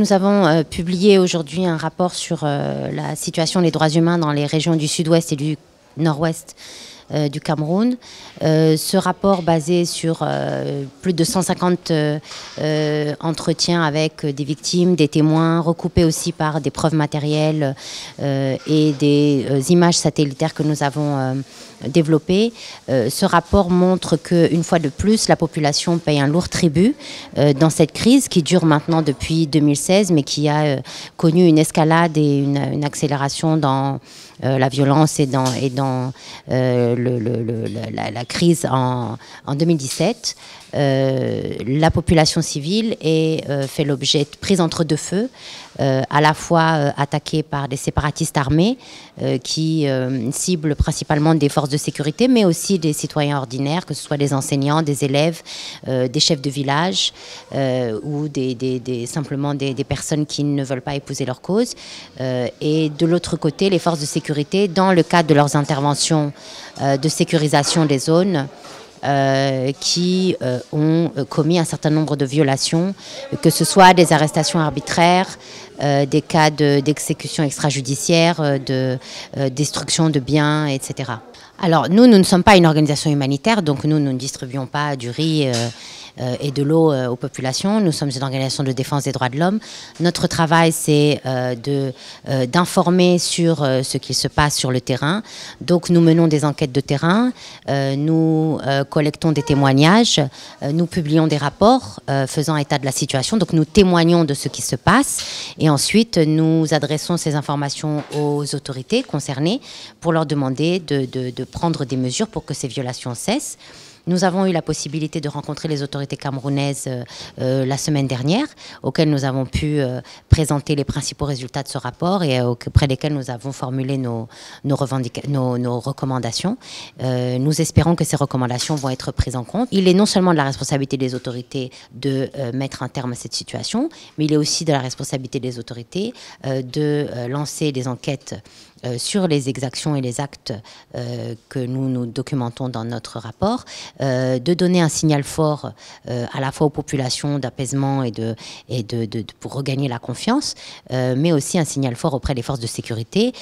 Nous avons euh, publié aujourd'hui un rapport sur euh, la situation des droits humains dans les régions du sud-ouest et du nord-ouest euh, du Cameroun. ce rapport basé sur plus de 150 entretiens avec des victimes, des témoins, recoupés aussi par des preuves matérielles et des images satellitaires que nous avons développé. Euh, ce rapport montre qu'une fois de plus, la population paye un lourd tribut euh, dans cette crise qui dure maintenant depuis 2016, mais qui a euh, connu une escalade et une, accélération dans la violence et dans, et dans la, crise en, en 2017. la population civile est fait l'objet de prise entre deux feux, à la fois attaquée par des séparatistes armés qui ciblent principalement des forces de sécurité, mais aussi des citoyens ordinaires, que ce soit des enseignants, des élèves, euh, des chefs de village euh, ou simplement des, personnes qui ne veulent pas épouser leur cause. Euh, et de l'autre côté, les forces de sécurité, dans le cadre de leurs interventions de sécurisation des zones, qui ont commis un certain nombre de violations, que ce soit des arrestations arbitraires, des cas d'exécution extrajudiciaire, de destruction de biens, etc. Alors nous, nous ne sommes pas une organisation humanitaire, donc nous, nous ne distribuons pas du riz. Euh, euh, et de l'eau euh, aux populations. Nous sommes une organisation de défense des droits de l'homme. Notre travail, c'est de d'informer sur ce qui se passe sur le terrain. Donc nous menons des enquêtes de terrain, nous collectons des témoignages, nous publions des rapports faisant état de la situation. Donc nous témoignons de ce qui se passe et ensuite nous adressons ces informations aux autorités concernées pour leur demander de, de, de prendre des mesures pour que ces violations cessent. Nous avons eu la possibilité de rencontrer les autorités camerounaises euh, euh, la semaine dernière, auxquelles nous avons pu euh, présenter les principaux résultats de ce rapport et auprès desquels nous avons formulé nos, recommandations. nous espérons que ces recommandations vont être prises en compte. Il est non seulement de la responsabilité des autorités de mettre un terme à cette situation, mais il est aussi de la responsabilité des autorités de lancer des enquêtes sur les exactions et les actes que nous nous documentons dans notre rapport, euh, de donner un signal fort euh, à la fois aux populations d'apaisement et, de, et de, pour regagner la confiance, euh, mais aussi un signal fort auprès des forces de sécurité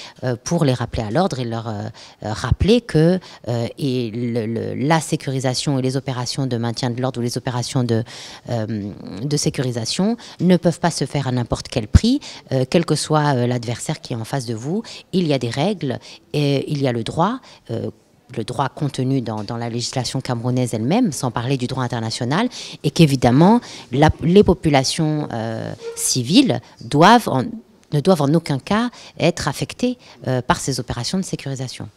pour les rappeler à l'ordre et leur rappeler que et la sécurisation et les opérations de maintien de l'ordre ou les opérations de, de sécurisation ne peuvent pas se faire à n'importe quel prix, quel que soit l'adversaire qui est en face de vous. Y a des règles et il y a le droit le droit contenu dans, la législation camerounaise elle-même, sans parler du droit international, et qu'évidemment, les populations euh, civiles ne doivent en aucun cas être affectées euh, par ces opérations de sécurisation.